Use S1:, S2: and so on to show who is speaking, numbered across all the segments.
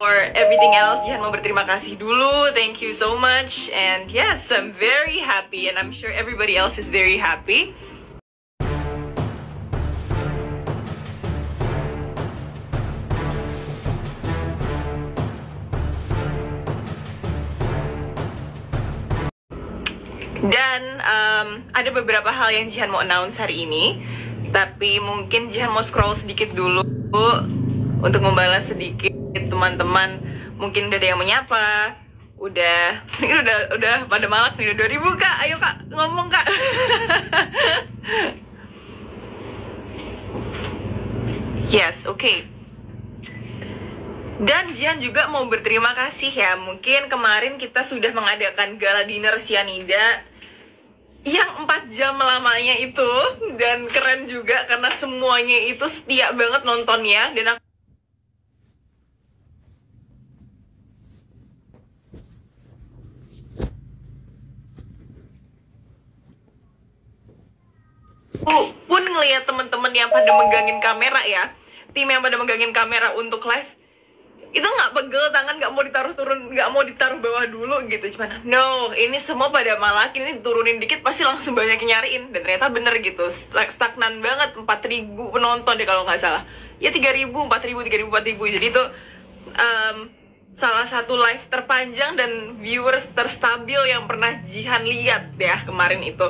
S1: For everything else, Jihan mau berterima kasih dulu. Thank you so much. And yes, I'm very happy and I'm sure everybody else is very happy. Dan um, ada beberapa hal yang Jihan mau announce hari ini, tapi mungkin Jihan mau scroll sedikit dulu untuk membalas sedikit teman-teman. Mungkin udah ada yang menyapa, udah ini udah udah pada malak nih udah 2000 kak, ayo kak ngomong kak. yes, oke. Okay. Dan Jihan juga mau berterima kasih ya Mungkin kemarin kita sudah mengadakan gala dinner Sianida Yang 4 jam lamanya itu Dan keren juga karena semuanya itu setia banget nontonnya Dan pun ngelihat temen-temen yang pada megangin kamera ya tim yang pada megangin kamera untuk live itu nggak pegel tangan nggak mau ditaruh turun nggak mau ditaruh bawah dulu gitu. Cuman no ini semua pada malah ini diturunin dikit pasti langsung banyak nyariin. Dan ternyata bener gitu stagnan banget 4000 penonton deh kalau nggak salah. Ya 3000 4000 3000 4000 jadi itu um, salah satu live terpanjang dan viewers terstabil yang pernah Jihan lihat ya kemarin itu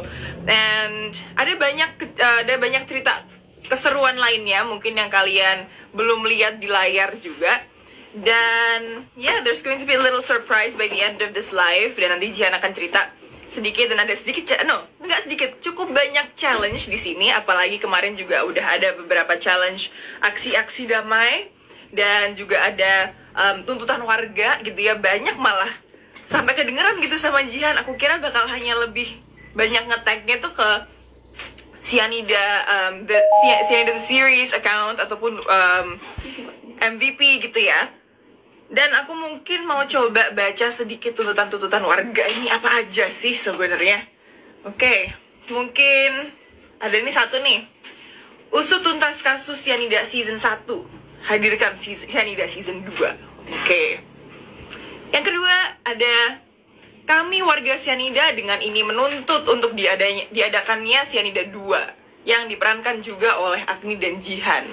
S1: and ada banyak ada banyak cerita keseruan lainnya mungkin yang kalian belum lihat di layar juga dan ya, yeah, there's going to be a little surprise by the end of this live. Dan nanti Jihan akan cerita sedikit dan ada sedikit, no, nggak sedikit, cukup banyak challenge di sini. Apalagi kemarin juga udah ada beberapa challenge aksi-aksi damai dan juga ada um, tuntutan warga gitu ya banyak malah sampai kedengeran gitu sama Jihan. Aku kira bakal hanya lebih banyak ngetagnya tuh ke Cyanida um, the Cyanida the series account ataupun um, MVP gitu ya dan aku mungkin mau coba baca sedikit tuntutan-tuntutan warga ini apa aja sih sebenarnya. Oke, mungkin ada ini satu nih. Usut tuntas kasus Sianida season 1. Hadirkan Sianida season 2. Oke. Yang kedua ada kami warga Sianida dengan ini menuntut untuk diadanya, diadakannya Sianida 2 yang diperankan juga oleh Agni dan Jihan.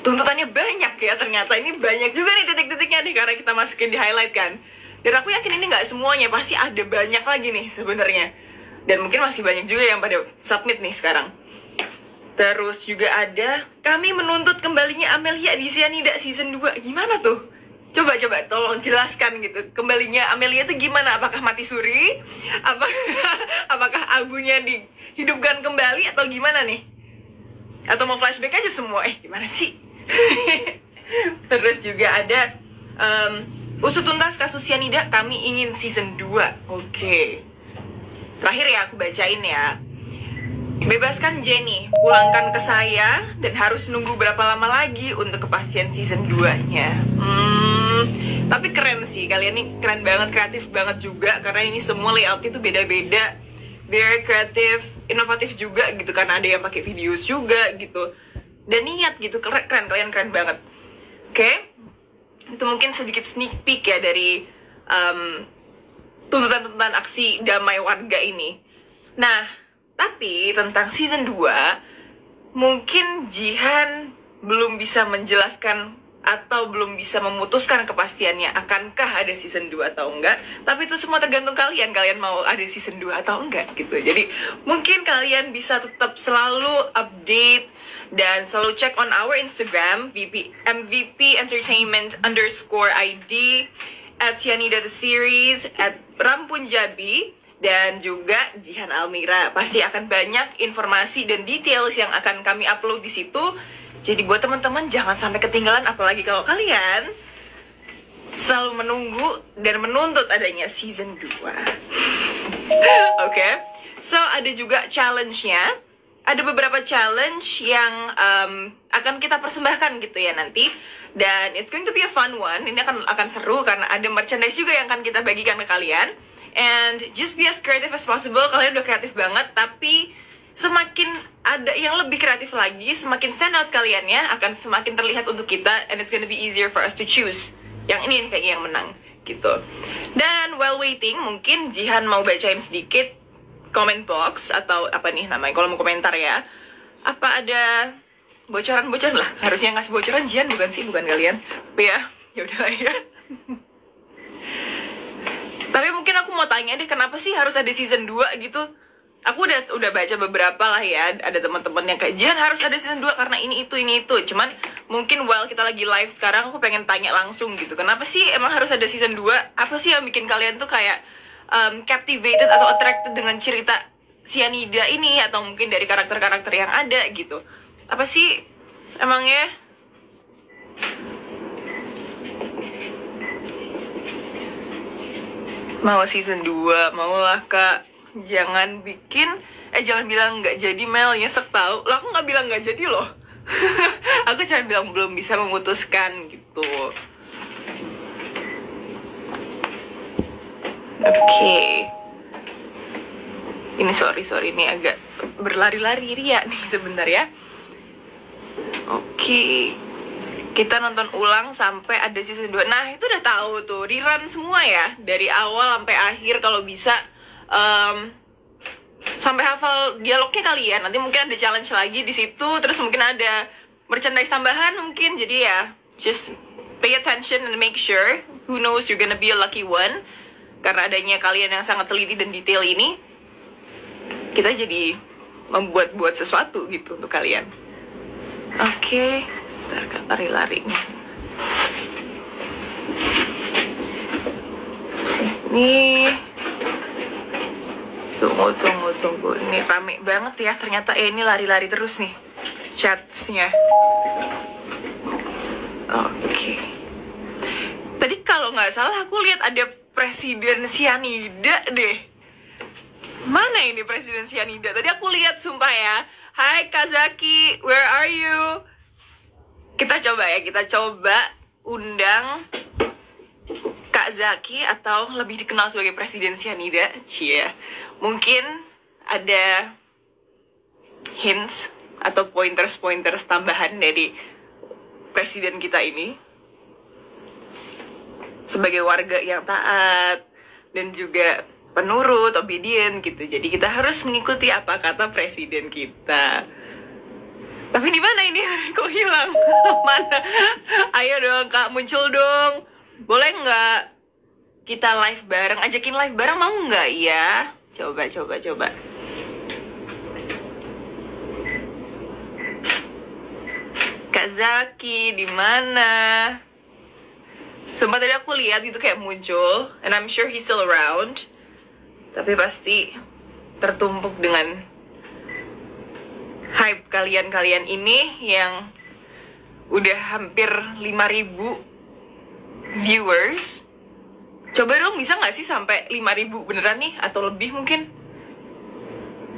S1: Tuntutannya banyak ya ternyata. Ini banyak juga nih titik-titiknya nih karena kita masukin di highlight kan. Dan aku yakin ini nggak semuanya pasti ada banyak lagi nih sebenarnya. Dan mungkin masih banyak juga yang pada submit nih sekarang terus juga ada kami menuntut kembalinya Amelia di Sianida season 2 gimana tuh coba coba tolong jelaskan gitu kembalinya Amelia itu gimana apakah mati suri apakah apakah abunya dihidupkan kembali atau gimana nih atau mau flashback aja semua eh gimana sih Terus juga ada um, usut tuntas kasus Sianida kami ingin season 2. Oke. Okay. Terakhir ya aku bacain ya. Bebaskan Jenny, pulangkan ke saya dan harus nunggu berapa lama lagi untuk kepastian season 2-nya. Hmm, tapi keren sih, kalian ini keren banget, kreatif banget juga karena ini semua layout itu beda-beda. Very kreatif, inovatif juga gitu karena ada yang pakai videos juga gitu dan niat gitu keren, keren kalian keren banget oke okay? itu mungkin sedikit sneak peek ya dari um, tuntutan-tuntutan aksi damai warga ini nah tapi tentang season 2 mungkin Jihan belum bisa menjelaskan atau belum bisa memutuskan kepastiannya akankah ada season 2 atau enggak. Tapi itu semua tergantung kalian kalian mau ada season 2 atau enggak gitu. Jadi mungkin kalian bisa tetap selalu update dan selalu cek on our Instagram VP, MVP Entertainment underscore ID at Sianida the Series at Rampunjabi dan juga Jihan Almira pasti akan banyak informasi dan details yang akan kami upload di situ jadi buat teman-teman jangan sampai ketinggalan apalagi kalau kalian selalu menunggu dan menuntut adanya season 2. Oke. okay? So ada juga challenge-nya. Ada beberapa challenge yang um, akan kita persembahkan gitu ya nanti dan it's going to be a fun one. Ini akan akan seru karena ada merchandise juga yang akan kita bagikan ke kalian. And just be as creative as possible. Kalian udah kreatif banget tapi semakin ada yang lebih kreatif lagi, semakin stand out kalian ya, akan semakin terlihat untuk kita and it's gonna be easier for us to choose yang ini kayaknya yang menang gitu. Dan while waiting mungkin Jihan mau bacain sedikit comment box atau apa nih namanya kalau mau komentar ya. Apa ada bocoran-bocoran lah? Harusnya ngasih bocoran Jihan bukan sih bukan kalian. Tapi ya ya udahlah ya tapi mungkin aku mau tanya deh kenapa sih harus ada season 2 gitu? Aku udah udah baca beberapa lah ya ada teman-teman yang kayak Jihan harus ada season 2 karena ini itu ini itu. Cuman mungkin while kita lagi live sekarang aku pengen tanya langsung gitu kenapa sih emang harus ada season 2 apa sih yang bikin kalian tuh kayak um, captivated atau attracted dengan cerita Sianida ini? Atau mungkin dari karakter-karakter yang ada gitu. Apa sih emangnya mau season 2 maulah kak. Jangan bikin eh jangan bilang nggak jadi Mel. Nyesek tahu lah aku nggak bilang nggak jadi loh. Aku cuma bilang belum bisa memutuskan gitu. Oke. Okay. ini sorry sorry. Ini agak berlari-lari ria nih sebentar ya. Oke. okay kita nonton ulang sampai ada season 2 nah itu udah tahu tuh rerun semua ya dari awal sampai akhir kalau bisa um, sampai hafal dialognya kalian nanti mungkin ada challenge lagi di situ terus mungkin ada merchandise tambahan mungkin. Jadi ya just pay attention and make sure. Who knows you're gonna be a lucky one. Karena adanya kalian yang sangat teliti dan detail ini kita jadi membuat-buat sesuatu gitu untuk kalian. Oke. okay ntar lari-lari nih tunggu tunggu tunggu. Ini rame banget ya. Ternyata eh, ini lari-lari terus nih chatsnya. Oke. Okay. tadi kalau nggak salah aku lihat ada presiden sianida deh. Mana ini presiden sianida? Tadi aku lihat sumpah ya. Hai Kazaki, where are you? Kita coba ya kita coba undang Kak Zaki atau lebih dikenal sebagai Presiden Sianida Cia mungkin ada hints atau pointers-pointers tambahan dari presiden kita ini sebagai warga yang taat dan juga penurut, obedient gitu. Jadi kita harus mengikuti apa kata presiden kita. Tapi di mana ini? Kok hilang? mana? Ayo dong kak, muncul dong. Boleh nggak kita live bareng? Ajakin live bareng mau nggak ya? Coba, coba, coba. Kak Zaki di mana? Sumpah tadi aku lihat itu kayak muncul, and I'm sure he's still around. Tapi pasti tertumpuk dengan hype kalian-kalian ini yang udah hampir 5000 viewers. Coba dong bisa nggak sih sampai 5000 beneran nih atau lebih mungkin?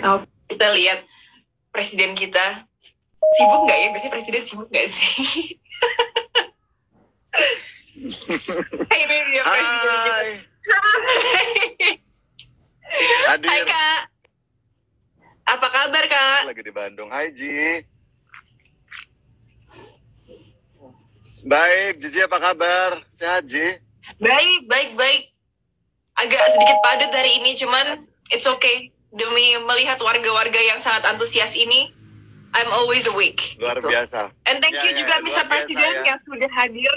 S1: Oh, kita lihat presiden kita sibuk nggak ya? Biasanya presiden sibuk nggak sih? Hai dia presiden. Hai. Hai kak apa kabar kak?
S2: Lagi di Bandung. Hai Ji. Baik, Ji apa kabar? Sehat Ji?
S1: Baik, baik, baik. Agak sedikit padat hari ini, cuman it's okay. Demi melihat warga-warga yang sangat antusias ini, I'm always awake.
S2: Luar gitu. biasa.
S1: And thank ya, you ya, juga Mr. Presiden ya. yang sudah hadir.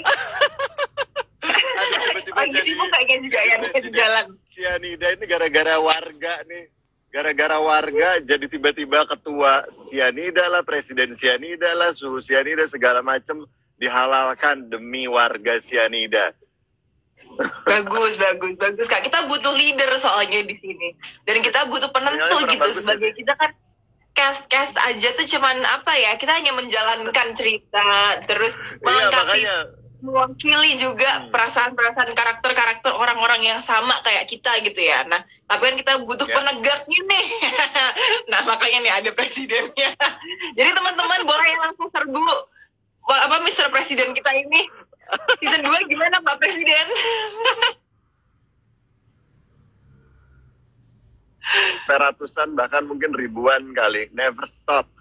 S1: Lagi sibuk kayaknya juga ya di jalan.
S2: Sianida ini gara-gara warga nih gara-gara warga jadi tiba-tiba ketua sianida lah, presiden sianida lah, suhu sianida segala macam dihalalkan demi warga sianida.
S1: Bagus, bagus, bagus kak. Kita butuh leader soalnya di sini, dan kita butuh penentu ya, gitu sebagai kita kan cast cast aja tuh cuman apa ya? Kita hanya menjalankan cerita, terus iya, melengkapi. Iya, mewakili juga hmm. perasaan-perasaan karakter-karakter orang-orang yang sama kayak kita gitu ya. Nah, tapi kan kita butuh yeah. penegaknya nih. nah, makanya nih ada presidennya. Jadi teman-teman boleh langsung serbu apa Mister Presiden kita ini. Season 2 gimana Pak Presiden?
S2: Ratusan bahkan mungkin ribuan kali. Never stop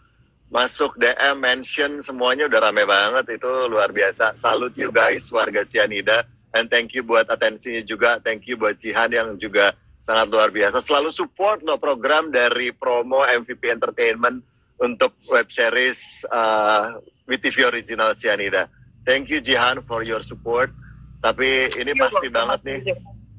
S2: masuk DM, mention semuanya udah rame banget itu luar biasa. Salut you guys warga Sianida. And thank you buat atensinya juga. Thank you buat Jihan yang juga sangat luar biasa. Selalu support loh program dari promo MVP Entertainment untuk web series uh, WTV Original Sianida. Thank you Jihan for your support. Tapi ini pasti banget nih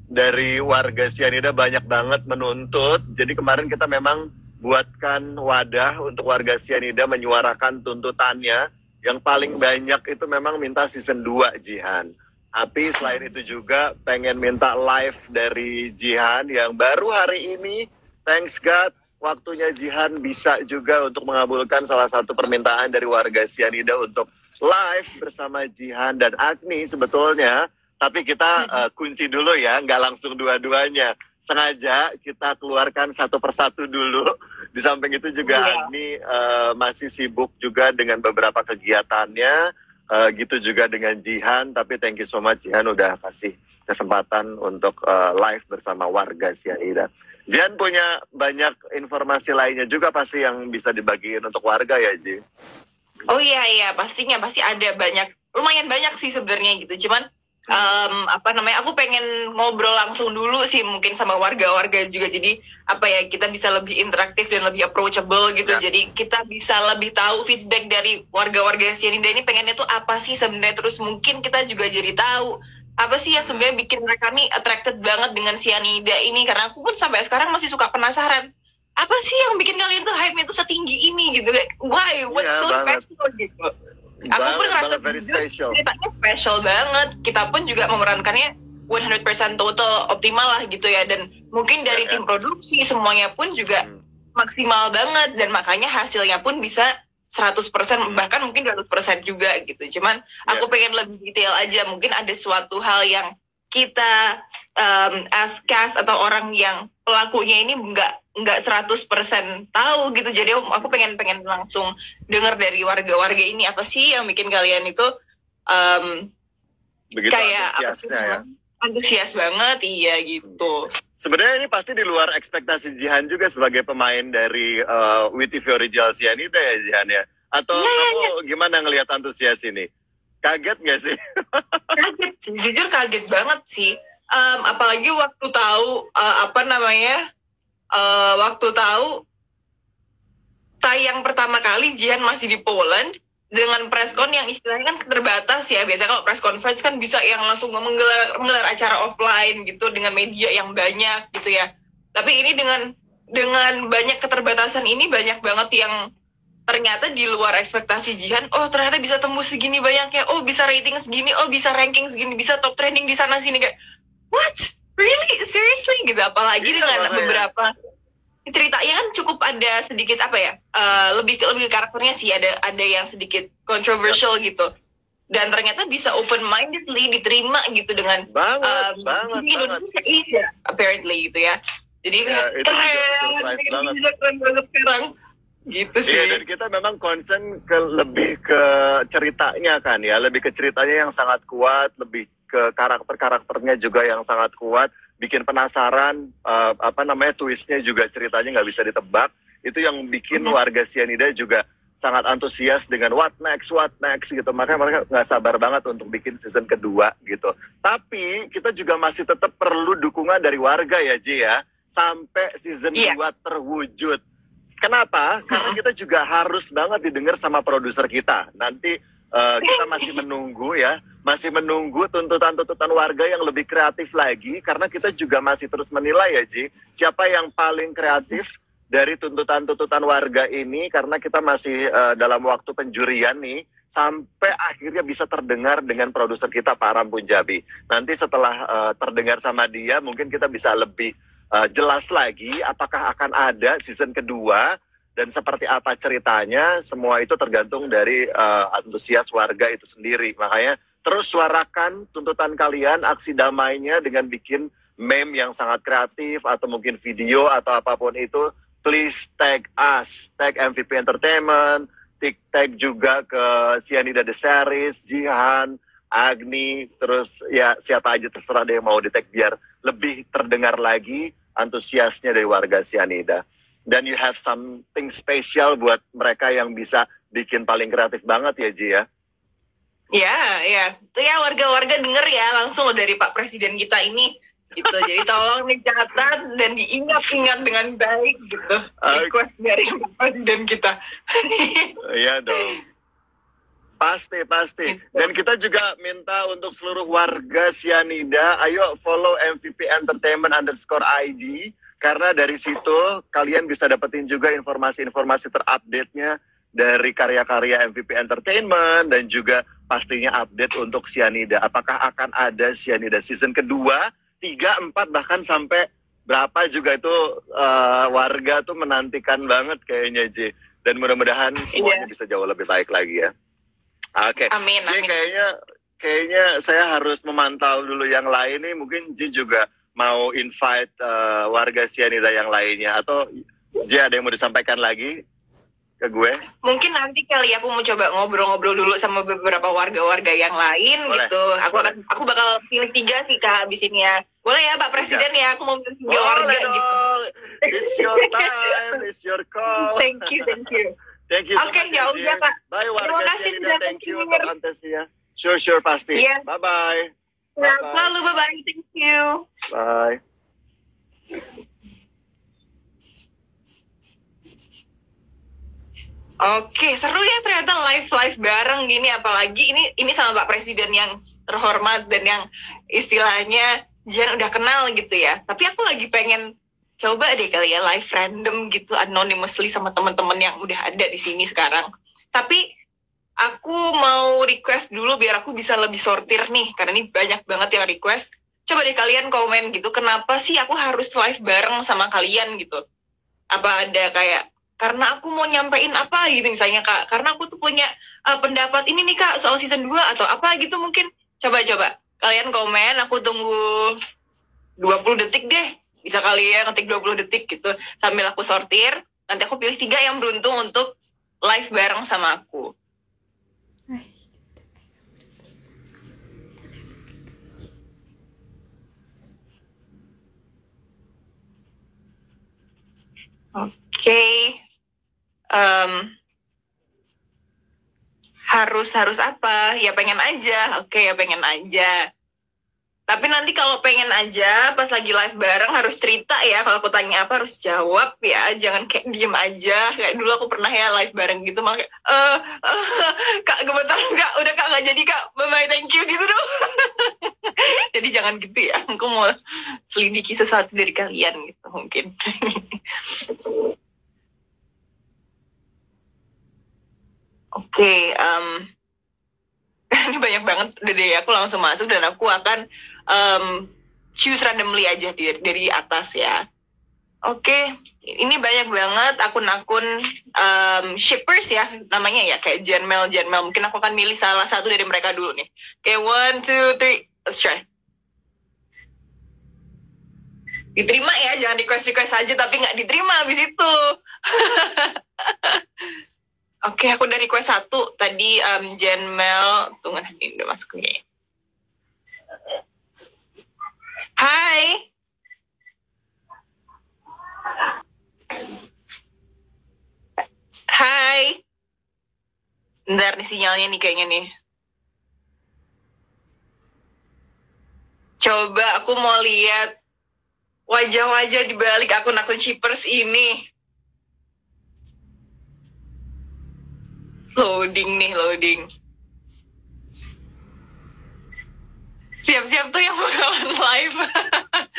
S2: dari warga Sianida banyak banget menuntut. Jadi kemarin kita memang buatkan wadah untuk warga Sianida menyuarakan tuntutannya. Yang paling banyak itu memang minta season 2 Jihan. Tapi selain itu juga pengen minta live dari Jihan yang baru hari ini. Thanks God, waktunya Jihan bisa juga untuk mengabulkan salah satu permintaan dari warga Sianida untuk live bersama Jihan dan Agni sebetulnya. Tapi kita uh, kunci dulu ya, nggak langsung dua-duanya. Sengaja kita keluarkan satu persatu dulu. Di samping itu juga
S1: Iya.
S2: Agni uh, masih sibuk juga dengan beberapa kegiatannya. Uh, gitu juga dengan Jihan, tapi thank you so much Jihan udah kasih kesempatan untuk uh, live bersama warga Sianida. Jihan punya banyak informasi lainnya juga pasti yang bisa dibagiin untuk warga ya Ji.
S1: Oh iya iya pastinya pasti ada banyak lumayan banyak sih sebenarnya gitu cuman em, apa namanya aku pengen ngobrol langsung dulu sih mungkin sama warga-warga juga. Jadi apa ya kita bisa lebih interaktif dan lebih approachable gitu.
S2: Ya.
S1: jadi kita bisa lebih tahu feedback dari warga-warga Sianida ini pengennya tuh apa sih sebenarnya? Terus mungkin kita juga jadi tahu apa sih yang sebenarnya bikin mereka nih attracted banget dengan Sianida ini? Karena aku pun sampai sekarang masih suka penasaran apa sih yang bikin kalian tuh hype itu setinggi ini gitu? Kayak why? What's
S2: Iya,
S1: so
S2: banget.
S1: special gitu Aku pun ngerasa
S2: very special.
S1: ceritanya special banget kita pun juga memerankannya 100% total optimal lah gitu ya dan mungkin dari
S2: Ya, ya.
S1: tim produksi semuanya pun juga
S2: Hmm.
S1: maksimal banget dan makanya hasilnya pun bisa 100% bahkan mungkin 200% juga gitu cuman
S2: Ya.
S1: aku pengen lebih detail aja mungkin ada suatu hal yang kita um, as cast atau orang yang pelakunya ini nggak nggak 100% tahu gitu jadi aku pengen pengen langsung dengar dari warga-warga ini apa sih yang bikin kalian itu um,
S2: Begitu
S1: kayak apa sih
S2: antusiasnya ya.
S1: antusias banget iya gitu
S2: Sebenarnya ini pasti di luar ekspektasi Jihan juga sebagai pemain dari uh, WTV Original Sianida ya Jihan ya. Atau
S1: Iya,
S2: kamu gimana ngelihat antusias ini? Kaget nggak sih?
S1: kaget sih jujur kaget banget sih Em, apalagi waktu tahu eh, apa namanya eh, waktu tahu tayang pertama kali Jihan masih di Poland dengan preskon yang istilahnya kan terbatas ya. Biasanya kalau press conference kan bisa yang langsung menggelar, menggelar acara offline gitu dengan media yang banyak gitu ya. Tapi ini dengan dengan banyak keterbatasan ini banyak banget yang ternyata di luar ekspektasi Jihan oh ternyata bisa tembus segini banyaknya oh bisa rating segini oh bisa ranking segini bisa top trending di sana sini kayak what really? Seriously? Gitu. Apalagi
S2: Iya,
S1: dengan
S2: makanya.
S1: beberapa ceritanya kan cukup ada sedikit apa ya eh, lebih lebih karakternya sih. Ada ada yang sedikit controversial gitu. Dan ternyata bisa open mindedly diterima gitu dengan
S2: Banget,
S1: um,
S2: banget,
S1: di
S2: banget.
S1: Indonesia iya apparently gitu ya. Jadi
S2: Ya, juga
S1: keren
S2: banget,
S1: keren banget sekarang. Gitu sih.
S2: Iya, dan kita memang concern ke lebih ke ceritanya kan ya, lebih ke ceritanya yang sangat kuat, lebih ke karakter-karakternya juga yang sangat kuat, bikin penasaran, eh, apa namanya twistnya juga ceritanya nggak bisa ditebak. Itu yang bikin
S1: Mhm.
S2: warga Sianida juga sangat antusias dengan what next, what next gitu. Makanya mereka nggak sabar banget untuk bikin season kedua gitu. Tapi kita juga masih tetap perlu dukungan dari warga ya Ji ya, sampai season
S1: Iya.
S2: 2 terwujud. Kenapa? Karena kita juga harus banget didengar sama produser kita. Nanti eh, kita masih menunggu ya, masih menunggu tuntutan-tuntutan warga yang lebih kreatif lagi karena kita juga masih terus menilai ya Ji, siapa yang paling kreatif dari tuntutan-tuntutan warga ini? Karena kita masih eh, dalam waktu penjurian nih sampai akhirnya bisa terdengar dengan produser kita Pak Ram Punjabi. Nanti setelah eh, terdengar sama dia mungkin kita bisa lebih eh, jelas lagi apakah akan ada season kedua dan seperti apa ceritanya. Semua itu tergantung dari eh, antusias warga itu sendiri. Makanya terus suarakan tuntutan kalian aksi damainya dengan bikin meme yang sangat kreatif atau mungkin video atau apa pun itu please tag us tag MVP Entertainment tag, juga ke Sianida The Series Jihan Agni terus ya siapa aja terserah deh yang mau di tag biar lebih terdengar lagi antusiasnya dari warga Sianida dan you have something special buat mereka yang bisa bikin paling kreatif banget ya Ji ya.
S1: Ya, ya. Itu ya warga-warga denger ya langsung dari Pak Presiden kita ini gitu. Jadi tolong dicatat dan diingat-ingat dengan baik gitu. Request dari Pak Presiden kita.
S2: Iya dong. Pasti, pasti. Dan kita juga minta untuk seluruh warga Sianida, ayo follow MVP Entertainment underscore ID. Karena dari situ kalian bisa dapetin juga informasi-informasi terupdate-nya dari karya-karya MVP Entertainment dan juga pastinya update untuk Sianida. Apakah akan ada Sianida season kedua, tiga, empat, bahkan sampai berapa juga itu uh, warga tuh menantikan banget kayaknya Ji. Dan mudah-mudahan semuanya
S1: Iya.
S2: bisa jauh lebih baik lagi ya. Oke.
S1: Amin,
S2: Ji,
S1: amin.
S2: kayaknya kayaknya saya harus memantau dulu yang lain nih. Mungkin Ji juga mau invite uh, warga Sianida yang lainnya atau Ji ada yang mau disampaikan lagi ke gue?
S1: Mungkin nanti kali ya aku mau coba ngobrol-ngobrol dulu sama beberapa warga-warga yang lain
S2: Boleh,
S1: gitu. Aku
S2: boleh.
S1: akan aku bakal pilih tiga sih kak abis ini ya. Boleh ya Pak Presiden ya, aku mau pilih tiga warga
S2: Boleh
S1: gitu.
S2: dong. It's your time, it's your call.
S1: Thank you, thank you.
S2: Thank you so
S1: Oke, ya udah, Kak.
S2: Bye warga
S1: Terima kasih sudah
S2: Thank you untuk antesnya. Sure, sure, pasti.
S1: Iya.
S2: Bye-bye.
S1: Nah,
S2: Bye-bye.
S1: Lalu bye bye, thank you.
S2: Bye.
S1: Oke, seru ya ternyata live live bareng gini apalagi ini ini sama Pak Presiden yang terhormat dan yang istilahnya Jan udah kenal gitu ya. Tapi aku lagi pengen coba deh kali ya live random gitu anonymously sama teman-teman yang udah ada di sini sekarang. Tapi aku mau request dulu biar aku bisa lebih sortir nih karena ini banyak banget yang request. Coba deh kalian komen gitu, kenapa sih aku harus live bareng sama kalian gitu? Apa ada kayak karena aku mau nyampein apa gitu misalnya kak. Karena aku tuh punya uh, pendapat ini nih kak soal season 2 atau apa gitu mungkin. Coba-coba. Kalian komen aku tunggu 20 detik deh. Bisa kalian ngetik 20 detik gitu sambil aku sortir. Nanti aku pilih tiga yang beruntung untuk live bareng sama aku. Oke. Em, harus harus apa? Ya pengen aja. Oke, ya pengen aja. Tapi nanti kalau pengen aja pas lagi live bareng harus cerita ya. Kalau aku tanya apa harus jawab ya. Jangan kayak diem aja. Kayak dulu aku pernah ya live bareng gitu makanya eh eh, Kak gemetar enggak? Udah Kak nggak jadi Kak. Bye bye thank you gitu dong. jadi jangan gitu ya. Aku mau selidiki sesuatu dari kalian gitu mungkin. Oke, em, ini banyak banget deh aku langsung masuk dan aku akan em, choose randomly aja dari, dari atas ya. Oke, ini banyak banget akun-akun em, shippers ya namanya ya kayak Janmel Janmel. Mungkin aku akan milih salah satu dari mereka dulu nih. Oke, one, two, three, let's try. Diterima ya, jangan request request aja tapi nggak diterima habis itu. Oke, aku dari request satu tadi um, Janmel, tunggu ini udah masuk nih. Hai. Hai. Bentar nih sinyalnya nih kayaknya nih. Coba aku mau lihat wajah-wajah di balik akun-akun shippers ini. Loading nih, loading. Siap-siap tuh yang bakalan live.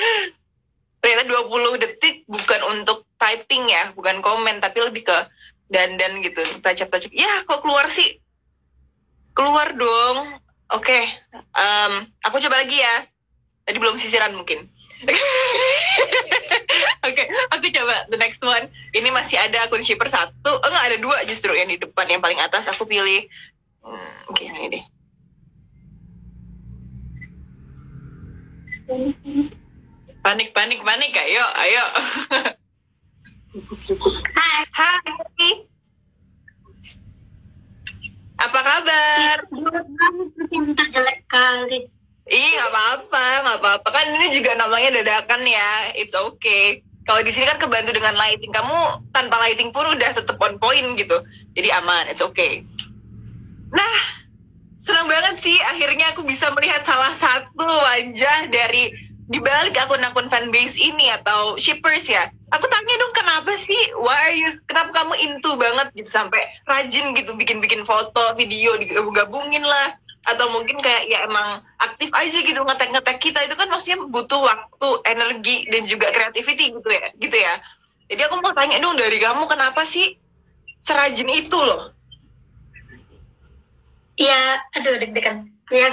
S1: Ternyata 20 detik bukan untuk typing ya, bukan komen, tapi lebih ke dandan gitu, tacap-tacap. Ya, kok keluar sih? Keluar dong. Oke, em, aku coba lagi ya. Tadi belum sisiran mungkin. Oke, aku coba the next one. Ini masih ada akun shipper satu. Oh, enggak ada dua justru yang di depan yang paling atas. Aku pilih. Hmm, Oke, yang ini deh. Panik, panik, panik. Ayo, ayo. Hai. Hai. Apa kabar?
S3: cinta jelek kali
S1: Ih, nggak apa-apa, nggak apa-apa. Kan ini juga namanya dadakan ya. It's okay. Kalau di sini kan kebantu dengan lighting. Kamu tanpa lighting pun udah tetap on point gitu. Jadi aman, it's okay. Nah, senang banget sih akhirnya aku bisa melihat salah satu wajah dari di balik akun-akun fanbase ini atau shippers ya. Aku tanya dong kenapa sih? Why are you kenapa kamu into banget gitu sampai rajin gitu bikin-bikin foto, video digabung-gabungin lah atau mungkin kayak ya emang aktif aja gitu ngetek-ngetek kita itu kan maksudnya butuh waktu, energi dan juga creativity gitu ya, gitu ya. Jadi aku mau tanya dong dari kamu kenapa sih serajin itu loh?
S3: Ya, aduh deg-degan. Ya